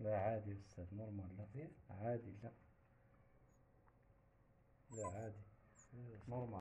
لا عادي يا أستاذ نورمال لا عادي لا. لا عادي. نورمال